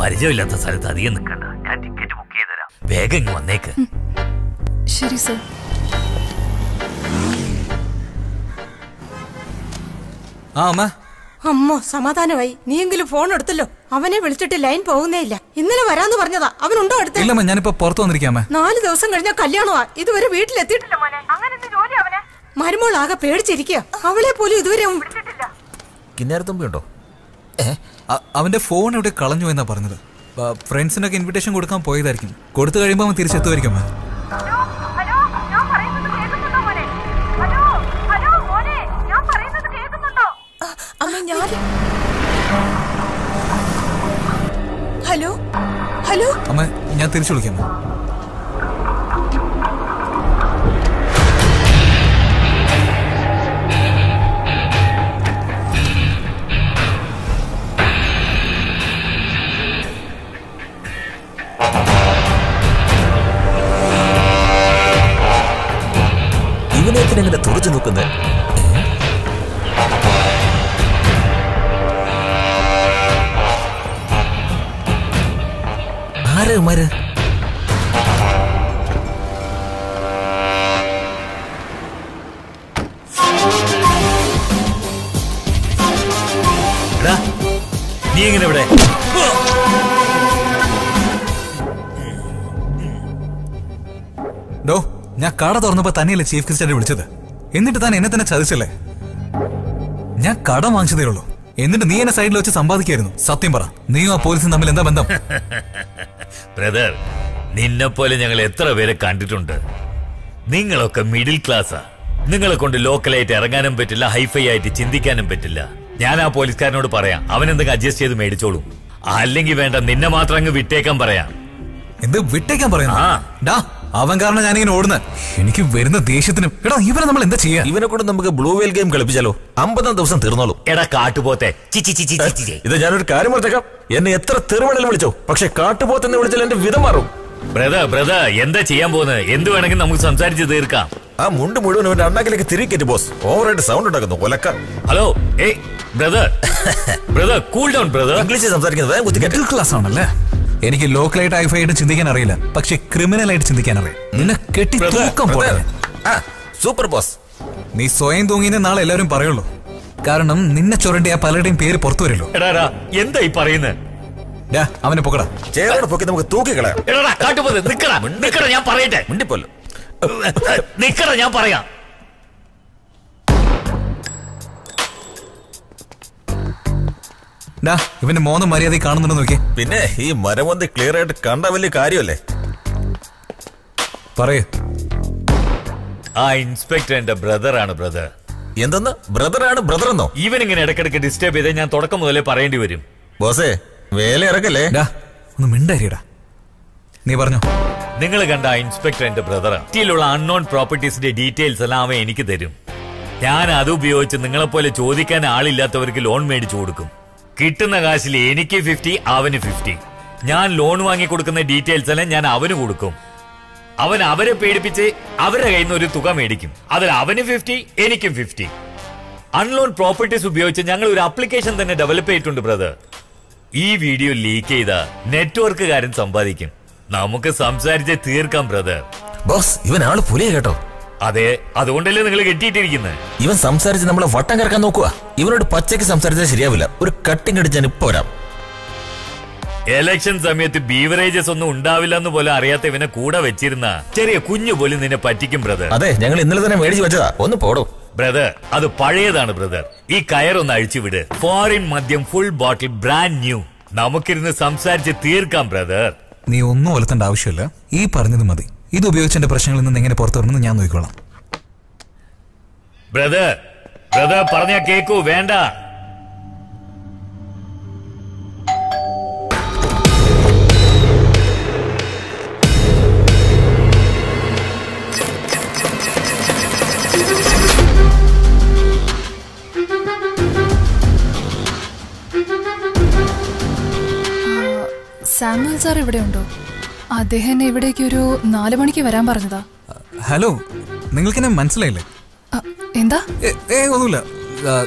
പരിചയമില്ലാത്ത സ്ഥലത്ത് അധികം നിൽക്കണ്ട. ഞാൻ ടിക്കറ്റ് ബുക്ക് ചെയ്ത് തരാം വേഗം ഇങ്ങ് വന്നേക്ക്. ശരി സർ. ആ അമ്മ. അമ്മോ സമാധാനമായി. നീയെങ്കിലും ഫോൺ എടുത്തല്ലോ. അവനെ വിളിച്ചിട്ട് ലൈൻ പോകുന്നേ ഇല്ല. ഇന്നലെ വരാന്ന് പറഞ്ഞതാ. അവനുണ്ടോ അടുത്ത്? ഇല്ലമ്മ ഞാനിപ്പോ പുറത്തു വന്നിരിക്കാ അമ്മ. നാല് ദിവസം കഴിഞ്ഞ കല്യാണമാ. ഇതുവരെ വീട്ടിലെത്തിയിട്ടില്ല മോനെ. അങ്ങനെ ജോലി അവനെ? മരുമോൾ ആകെ പേടിച്ചിരിക്കുക അവളെ പോലും ഇതുവരെ കിന്നേരത്തുമ്പോ ഉണ്ടോ അവന്റെ ഫോൺ ഇവിടെ കളഞ്ഞു എന്നാ പറഞ്ഞത്? ഫ്രണ്ട്സിനൊക്കെ ഇൻവിറ്റേഷൻ കൊടുക്കാൻ പോയതായിരിക്കും. കൊടുത്തു കഴിയുമ്പോൾ അവൻ തിരിച്ചെത്തുമായിരിക്കും. അമ്മ ഹലോ ഞാൻ പറയുന്നത് കേൾക്കുന്നുണ്ടോ മോനെ? ഹലോ ഹലോ മോനെ ഞാൻ പറയുന്നത് കേൾക്കുന്നുണ്ടോ? അമ്മ ഞാൻ ഹലോ ഹലോ. അമ്മ ഞാൻ തിരിച്ചു വിളിക്കാം. ഇങ്ങനെ തുറച്ചു നോക്കുന്നത് ആര് ഉമാര് നീ എങ്ങനെ ഇവിടെ? ഞാൻ കട തുറന്നപ്പോ തന്നെയല്ലേ ചീഫ് ഗസ്റ്റ് വിളിച്ചത്? എന്നിട്ട് താൻ എന്നെ തന്നെ ചതിച്ചല്ലേ? ഞാൻ കട വാങ്ങിച്ചതേ ഉള്ളൂ. എന്നിട്ട് നീ എന്നെ സൈഡിൽ വെച്ച് സമ്പാദിക്കായിരുന്നു. സത്യം പറ. നീയും ആ പോലീസും തമ്മിൽ എന്താ ബന്ധം? ബ്രദർ നിന്നെ പോലെ ഞങ്ങൾ എത്ര പേരെ കണ്ടിട്ടുണ്ട്? നിങ്ങളൊക്കെ മിഡിൽ ക്ലാസ്സാ നിങ്ങളെ കൊണ്ട് ലോക്കലായിട്ട് ഇറങ്ങാനും പറ്റില്ല ഹൈഫൈ ആയിട്ട് ചിന്തിക്കാനും പറ്റില്ല. ഞാൻ ആ പോലീസുകാരനോട് പറയാം. അവൻ എന്തെങ്കിലും അഡ്ജസ്റ്റ് ചെയ്ത് മേടിച്ചോളൂ. അല്ലെങ്കിൽ വേണ്ട നിന്നെ മാത്രം അങ്ങ് വിട്ടേക്കാൻ പറയാം. എന്ത് വിട്ടേക്കാൻ പറയാം അവൻ കാരണം ഞാനിങ്ങനെ ഓടുന്നത് എനിക്ക് വരുന്ന ദേഷ്യത്തിനും എടാ ഇവനെ നമ്മൾ എന്താ ചെയ്യാ? ഇവനെ കൊണ്ട് നമുക്ക് ബ്ലൂ വെയിൽ ഗെയിം കളിപ്പിച്ചാലോ? അമ്പതാം ദിവസം തീർന്നോളൂ. എടാ കാട്ടുപോത്തെ. ചി ചി ചി ചി ചി ചി ചി. ഇത് ഞാനൊരു കാര്യം പറഞ്ഞേക്കാം. എന്നെ എത്ര തെറുവണലും വിളിച്ചോ? പക്ഷെ കാട്ടുപോത്തെന്ന് വിളിച്ചാൽ എന്റെ വിധം മാറും. ബ്രദർ ബ്രദർ എന്താ ചെയ്യാൻ പോകുന്നത് എന്ത് വേണമെങ്കിലും നമുക്ക് സംസാരിച്ച് തീർക്കാം. ആ മുണ്ട് മുഴുവൻ അവന്റെ അണ്ണാക്കിലേക്ക് തിരികെ കയറ്റി ബോസ്. ഓവറായിട്ട് സൗണ്ട് ഉണ്ടാക്കുന്നു. കൊലക്ക hello hey brother. Brother cool down brother. ഇംഗ്ലീഷിൽ സംസാരിക്കുന്നത് മിഡിൽ ക്ലാസ് ആണല്ലേ? എനിക്ക് ലോക്കലായിട്ട് ഹൈഫൈ ആയിട്ട് ചിന്തിക്കാൻ അറിയില്ല. പക്ഷെ ക്രിമിനൽ ആയിട്ട് ചിന്തിക്കാൻ അറിയാം. നിന്നെ കെട്ടി തൂക്കം പോലെ ആ സൂപ്പർ ബോസ്. നീ സ്വയം തൂങ്ങിയെന്ന് നാളെ എല്ലാവരും പറയുള്ളൂ. കാരണം നിന്നെ ചുരണ്ടി ആ പലരുടെയും പേര് പുറത്തു വരില്ലോ. എടാ എന്താ ഈ പറയുന്നത് അവനെ പൊക്കടാ. ചേരോടെ പൊക്കി നമുക്ക് തൂക്കിക്കളയാം. എടാ കാട്ടുപോത്ത് നിക്കടാ നിക്കടാ ഞാൻ പറയട്ടെ. നിക്കടാ ഞാൻ പറയാം. ഡാ ഇവന്റെ മോന്ന് മര്യാദ കാണുന്നുണ്ടോ നോക്കിയേ. പിന്നെ ഈ മരമൊന്തി ക്ലിയർ ആയിട്ട് കണ്ട വലിയ കാര്യമല്ലേ? പറയൂ. ആ ഇൻസ്പെക്ടർ എന്റെ ബ്രദറാണ് ആണ് ബ്രദർ. എന്തെന്ന്? ബ്രദറാണ് ബ്രദർ എന്നോ ഈവൻ ഇങ്ങനെ ഇടയ്ക്കിടയ്ക്ക് ഡിസ്റ്റർബ് ചെയ്താൽ ഞാൻ തുടക്കം മുതലേ പറയേണ്ടി വരും. ബോസേ വേല ഇറക്കല്ലേ? ഡാ ഒന്ന് മിണ്ടാരിയടാ നീ പറഞ്ഞു. നിങ്ങൾ കണ്ട ആ ഇൻസ്പെക്ടർ എന്റെ ബ്രദറാണ് ഇന്ത്യയിലുള്ള അൺനോൺ പ്രോപ്പർട്ടീസിന്റെ ഡീറ്റെയിൽസ് എല്ലാം അവൻ എനിക്ക് തരും. ഞാൻ അത് ഉപയോഗിച്ച് നിങ്ങളെപ്പോലെ ചോദിക്കാൻ ആളില്ലാത്തവർക്ക് ലോൺ മേടിച്ചു കൊടുക്കും. കിട്ടുന്ന കാശിൽ എനിക്ക് ഫിഫ്റ്റി അവന് ഫിഫ്റ്റി ഞാൻ ലോൺ വാങ്ങി കൊടുക്കുന്ന ഡീറ്റെയിൽസ് എല്ലാം ഞാൻ അവന് കൊടുക്കും. അവൻ അവരെ പേടിപ്പിച്ച് അവരുടെ കയ്യിൽ നിന്ന് ഒരു തുക മേടിക്കും. അതിൽ അവന് ഫിഫ്റ്റി എനിക്കും ഫിഫ്റ്റി അൺലോൺ പ്രോപ്പർട്ടീസ് ഉപയോഗിച്ച് ഞങ്ങൾ ഒരു അപ്ലിക്കേഷൻ തന്നെ ഡെവലപ്പ് ചെയ്തിട്ടുണ്ട് ബ്രദർ ഈ വീഡിയോ ലീക്ക് ചെയ്ത നെറ്റ്വർക്കുകാരൻ സമ്പാദിക്കും. നമുക്ക് സംസാരിച്ച് തീർക്കാം ബ്രദർ ബോസ് ഇവൻ ആൾ പുലിയ കേട്ടോ. അതെ അതുകൊണ്ടല്ലേ നിങ്ങൾ കെട്ടിയിട്ടിരിക്കുന്നത് ഇവൻ സംസാരിച്ച് നമ്മളെ വട്ടം കറക്കാൻ നോക്കുക ഇവനോട് പച്ചയ്ക്ക് സംസാരിച്ചാൽ ശരിയാവില്ല. ഒരു കട്ടിങ് അടിച്ച് ഞാൻ ഇപ്പൊ വരാം. എലക്ഷൻ സമയത്ത് ബീവറേജസ് ഒന്നും ഉണ്ടാവില്ല എന്ന് പോലെ അറിയാത്ത ഇവനെ കൂടെ വെച്ചിരുന്ന ചെറിയ കുഞ്ഞു പോലും നിന്നെ പറ്റിക്കും ബ്രദർ അതെ ഞങ്ങൾ ഇന്നലെ തന്നെ മേടിച്ച് വെച്ചതാ. ഒന്ന് പോടും. ബ്രദർ അത് പഴയതാണ് ബ്രദർ ഈ കയറൊന്ന് അഴിച്ചു വിട്. ഫോറിൻ മദ്യം ഫുൾ ബോട്ടിൽ ബ്രാൻഡ് ന്യൂ നമുക്കിരുന്ന് സംസാരിച്ച് തീർക്കാം ബ്രദർ നീ ഒന്നും ഒലത്തേണ്ട ആവശ്യമില്ല. ഈ പറഞ്ഞത് മതി. ഇത് ഉപയോഗിച്ചതിന്റെ പ്രശ്നങ്ങളിൽ നിന്ന് എങ്ങനെ പുറത്തു വരണമെന്ന് ഞാൻ നോക്കിക്കോളാം. ബ്രദർ ബ്രദർ പറഞ്ഞ കേക്കൂ വേണ്ട. സാമുവൽ സാർ ഇവിടെ ഉണ്ടോ അദ്ദേഹം എന്നെ ഇവിടേക്ക് ഒരു നാല് മണിക്ക് വരാൻ പറഞ്ഞതാ. ഹലോ നിങ്ങൾക്ക് എന്നെ മനസ്സിലായില്ലേ? എന്താ? ഒന്നുമില്ല. ആ,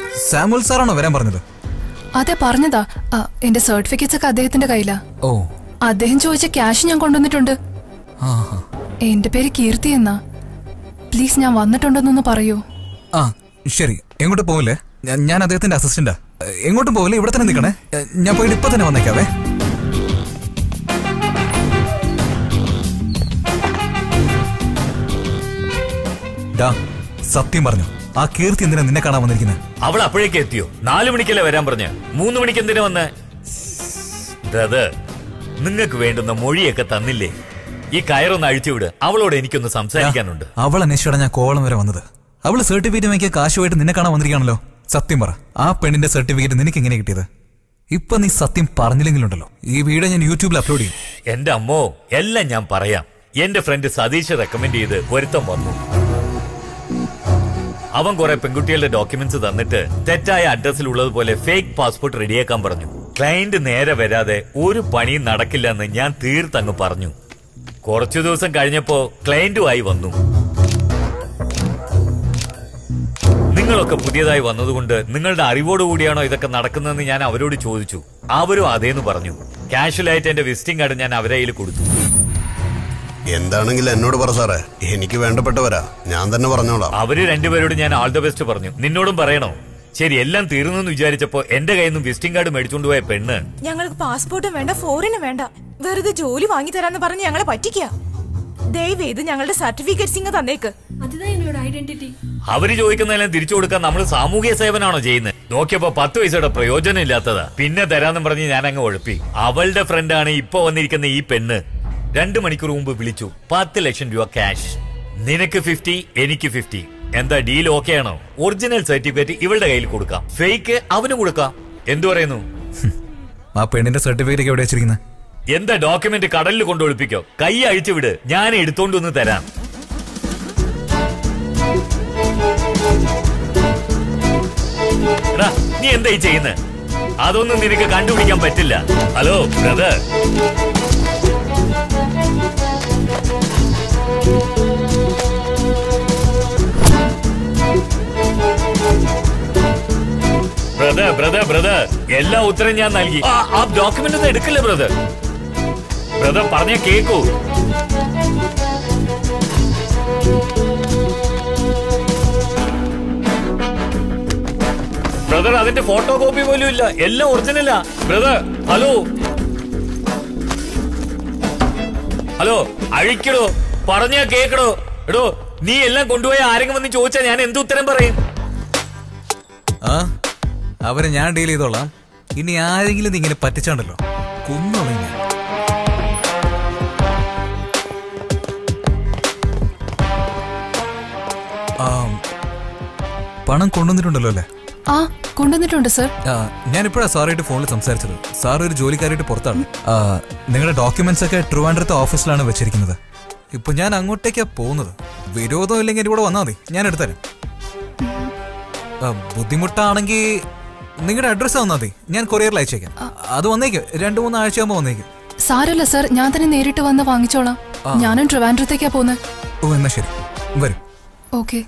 സാറാണോ വരാൻ പറഞ്ഞത്? അതെ പറഞ്ഞതാ. എന്റെ സർട്ടിഫിക്കറ്റ്സ് ഒക്കെ അദ്ദേഹത്തിന്റെ കയ്യിലാ. ഓ. അദ്ദേഹം ചോദിച്ച ക്യാഷ് ഞാൻ കൊണ്ടുവന്നിട്ടുണ്ട്. എന്റെ പേര് കീർത്തി എന്നാ. പ്ലീസ് ഞാൻ വന്നിട്ടുണ്ടെന്നൊന്ന് പറയൂ. ആ ശരി. എങ്ങോട്ട് പോവില്ലേ? ഞാൻ- അദ്ദേഹത്തിന്റെ അസിസ്റ്റന്റാ എങ്ങോട്ടും പോവില്ല? ഇവിടെ തന്നെ നിൽക്കണേ. ഞാൻ പോയിട്ട് ഇപ്പൊ തന്നെ വന്നേക്കാവേ. സത്യം പറഞ്ഞു. ആ കീർത്തി എന്തിനാ നിന്നെ കാണാൻ വന്നിരിക്കുന്നത് അവൾ അപ്പോഴേക്ക് എത്തിയോ? നാലു മണിക്കല്ലേ വരാൻ പറഞ്ഞ. മൂന്ന് മണിക്ക് എന്തിനാ വന്ന്? ബ്രദർ നിങ്ങൾക്ക് വേണ്ടുന്ന മൊഴിയൊക്കെ തന്നില്ലേ? ഈ കയറൊന്ന് അഴിച്ചുവിട് അവളോട് എനിക്കൊന്ന് സംസാരിക്കാനുണ്ട്. അവൾ അന്വേഷിച്ചാണ് ഞാൻ കോളം വരെ വന്നത്. അവൾ സർട്ടിഫിക്കറ്റ് വാങ്ങിയ കാശുമായിട്ട് നിന്നെ കാണാൻ വന്നിരിക്കാണല്ലോ സത്യം പറ ആ പെണ്ണിന്റെ സർട്ടിഫിക്കറ്റ് നിനക്ക് എങ്ങനെ കിട്ടിയത്? ഇപ്പൊ നീ സത്യം പറഞ്ഞില്ലെങ്കിലുണ്ടല്ലോ. ഈ വീഡിയോ ഞാൻ യൂട്യൂബിൽ അപ്ലോഡ് ചെയ്യും. എന്റെ അമ്മോ എല്ലാം ഞാൻ പറയാം. എന്റെ ഫ്രണ്ട് സതീഷ് റെക്കമെൻഡ് ചെയ്ത് ഒരുത്തം വന്നു. അവൻ കുറെ പെൺകുട്ടികളുടെ ഡോക്യുമെന്റ്സ് തന്നിട്ട് തെറ്റായ അഡ്രസ്സിൽ ഉള്ളതുപോലെ ഫേക്ക് പാസ്പോർട്ട് റെഡിയാക്കാൻ പറഞ്ഞു. ക്ലയന്റ് നേരെ വരാതെ ഒരു പണിയും നടക്കില്ലെന്ന് ഞാൻ തീർത്തങ്ങ് പറഞ്ഞു. കുറച്ചു ദിവസം കഴിഞ്ഞപ്പോ ക്ലയന്റുമായി വന്നു. നിങ്ങളൊക്കെ പുതിയതായി വന്നതുകൊണ്ട് നിങ്ങളുടെ അറിവോടുകൂടിയാണോ ഇതൊക്കെ നടക്കുന്നതെന്ന് ഞാൻ അവരോട് ചോദിച്ചു. അവരും അതേന്ന് പറഞ്ഞു. കാഷ്വലായിട്ട് എന്റെ വിസിറ്റിംഗ് കാർഡ് ഞാൻ അവരെ കൊടുത്തു. എന്താണെങ്കിലും എന്നോട് പറ സാറേ. എനിക്ക് വേണ്ടപ്പെട്ടവരാ. ഞാൻ തന്നെ പറഞ്ഞോളാം. അവർ രണ്ടുപേരോട് ഞാൻ ആൾ ദ ബെസ്റ്റ് പറഞ്ഞു. നിന്നോടും പറയണോ? ശരി എല്ലാം തീർന്നെന്ന് വിചാരിച്ചപ്പോ എന്റെ കയ്യിൽ നിന്നും വിസിറ്റിംഗ് കാർഡ് മേടിച്ചോണ്ട് പോയ പെണ്ണ്. ഞങ്ങൾക്ക് പാസ്പോർട്ടും വേണ്ട ഫോറിനും വേണ്ട. വെറുതെ ജോലി വാങ്ങി തരാന്ന് പറഞ്ഞ് ഞങ്ങളെ പറ്റിക്കുക ദയവേത് ഞങ്ങളുടെ സർട്ടിഫിക്കറ്റ്സ് ഇങ്ങ് തന്നേക്ക്. അവർ ചോദിക്കുന്നതെല്ലാം തിരിച്ചു കൊടുക്കാൻ നമ്മൾ സാമൂഹ്യ സേവനമാണോ ചെയ്യുന്നത് നോക്കിയപ്പോ പത്ത് വയസ്സോടെ പ്രയോജനം ഇല്ലാത്തതാ. പിന്നെ തരാന്നും പറഞ്ഞ് ഞാൻ അങ്ങ് ഒഴപ്പി. അവളുടെ ഫ്രണ്ടാണ് ഇപ്പൊ വന്നിരിക്കുന്ന ഈ പെണ്ണ്. രണ്ടു മണിക്കൂർ മുമ്പ് വിളിച്ചു പത്ത് ലക്ഷം രൂപ ക്യാഷ് നിനക്ക് ഫിഫ്റ്റി എനിക്ക് ഫിഫ്റ്റി എന്താ ഡീൽ ഓക്കെ ആണോ? ഒറിജിനൽ സർട്ടിഫിക്കറ്റ് ഇവളുടെ കയ്യിൽ കൊടുക്കാം. ഫേക്ക് അവന് കൊടുക്കാം. എന്തു പറയുന്നു? ആ പെണ്ണിന്റെ സർട്ടിഫിക്കറ്റ് എവിടെ വെച്ചിരിക്കുന്നത് എന്താ ഡോക്യുമെന്റ് കടലിൽ കൊണ്ടൊളിപ്പിക്കോ കൈ അഴിച്ചു വിട്. ഞാൻ എടുത്തോണ്ട് വന്ന് തരാം. നീ എന്താ ഈ ചെയ്യുന്നത് അതൊന്നും നിനക്ക് കണ്ടുപിടിക്കാൻ പറ്റില്ല. Hello brother brother brother brother എല്ലാ ഉത്തരം ഞാൻ നൽകി. ആ, ഡോക്യുമെന്റ് ഒന്നും എടുക്കില്ല ബ്രദർ ബ്രദർ പറഞ്ഞ കേക്കൂ. ബ്രദർ അതിന്റെ ഫോട്ടോ കോപ്പി പോലും ഇല്ല. എല്ലാം ഒറിജിനലാ ബ്രദർ ഹലോ ഹലോ അഴിക്കടോ. പറഞ്ഞാ കേക്കടോ. എടോ നീ എല്ലാം കൊണ്ടുപോയ ആരെങ്കിലും വന്ന് ചോദിച്ചാ ഞാൻ എന്ത് ഉത്തരം പറയും? ആ അവരെ ഞാൻ ഡീൽ ചെയ്തോളാം. ഇനി ആരെങ്കിലും നീ ഇങ്ങനെ പറ്റിച്ചാണ്ടല്ലോ? കുന്നോളെ ഞാൻ ആ, പണം കൊണ്ടുവന്നിട്ടുണ്ടല്ലോ അല്ലേ? ആ കൊണ്ടുവന്നിട്ടുണ്ട് സർ. ആ, ഞാനിപ്പോഴാ സാറായിട്ട് ഫോണിൽ സംസാരിച്ചത്. സാർ ഒരു ജോലിക്കാരായിട്ട് പുറത്താണ്. നിങ്ങളുടെ ഡോക്യുമെന്റ്സ് ഒക്കെ ട്രിവാൻഡ്രത്തെ ഓഫീസിലാണ് വെച്ചിരിക്കുന്നത്. ഇപ്പൊ ഞാൻ അങ്ങോട്ടേക്കാ പോകുന്നത്. വിരോധം ഇല്ലെങ്കിൽ ഇവിടെ കൂടെ വന്നാൽ മതി. ഞാൻ എടുത്തരാം ബുദ്ധിമുട്ടാണെങ്കിൽ നിങ്ങളുടെ അഡ്രസ്സ് തന്നാൽ മതി. ഞാൻ കൊറിയറിൽ അയച്ചേക്കാം. അത് വന്നേക്കും. രണ്ടു മൂന്ന് ആഴ്ച ആകുമ്പോൾ വന്നേക്കും. സാരല്ല സർ ഞാൻ തന്നെ നേരിട്ട് വന്ന് വാങ്ങിച്ചോളാം. ഞാനും ട്രിവാൻഡ്രത്തേക്കാ പോകുന്നത് ഓ എന്നാ ശരി. വരും. ഓക്കെ.